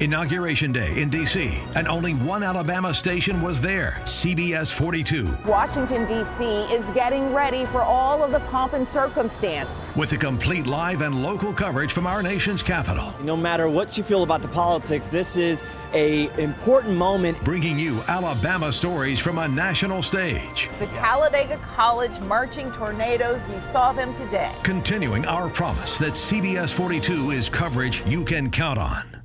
Inauguration Day in D.C., and only one Alabama station was there CBS 42. Washington, D.C. is getting ready for all of the pomp and circumstance. With the complete live and local coverage from our nation's capital. No matter what you feel about the politics, this is a important moment. Bringing you Alabama stories from a national stage. The Talladega College marching tornadoes, you saw them today. Continuing our promise that CBS 42 is coverage you can count on.